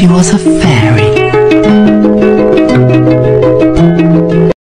She was a fairy.